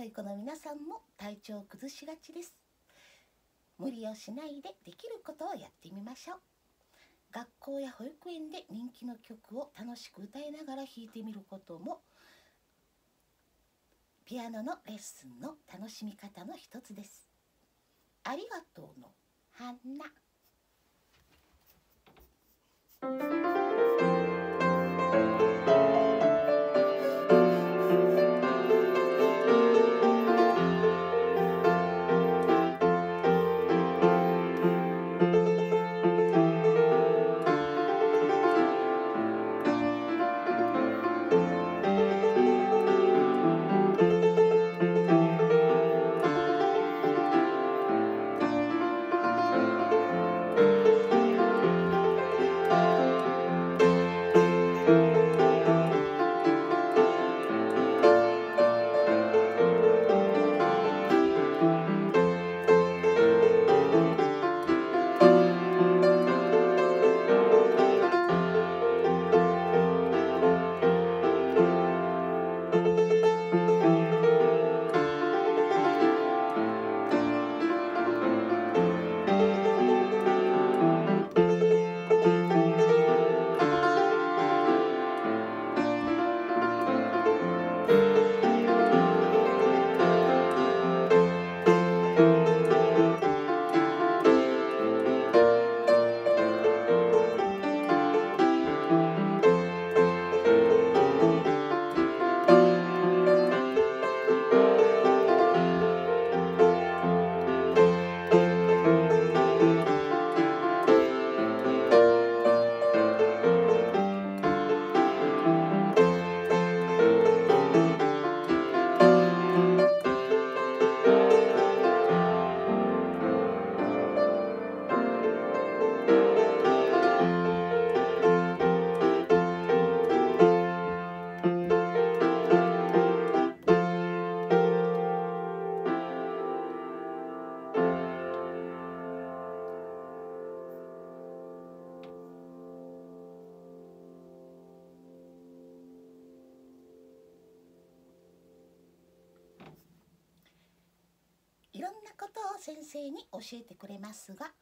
良い子の皆さんも体調を崩しがちです。無理をしないでできることをやってみましょう。学校や保育園で人気の曲を楽しく歌いながら弾いてみることもピアノのレッスンの楽しみ方の一つです。ありがとうの花。いろんなことを先生に教えてくれますが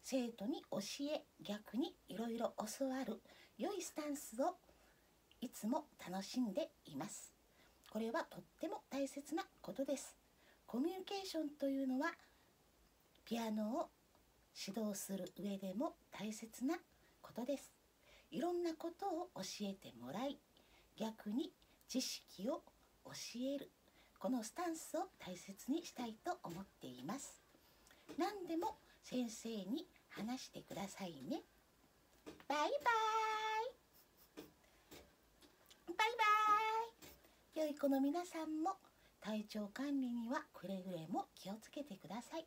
生徒に教え逆にいろいろ教わる良いスタンスをいつも楽しんでいます。これはとっても大切なことです。コミュニケーションというのはピアノを指導する上でも大切なことです。いろんなことを教えてもらい逆に知識を教える。このスタンスを大切にしたいと思っています。何でも先生に話してくださいね。バイバイ。バイバイ。良い子の皆さんも体調管理にはくれぐれも気をつけてください。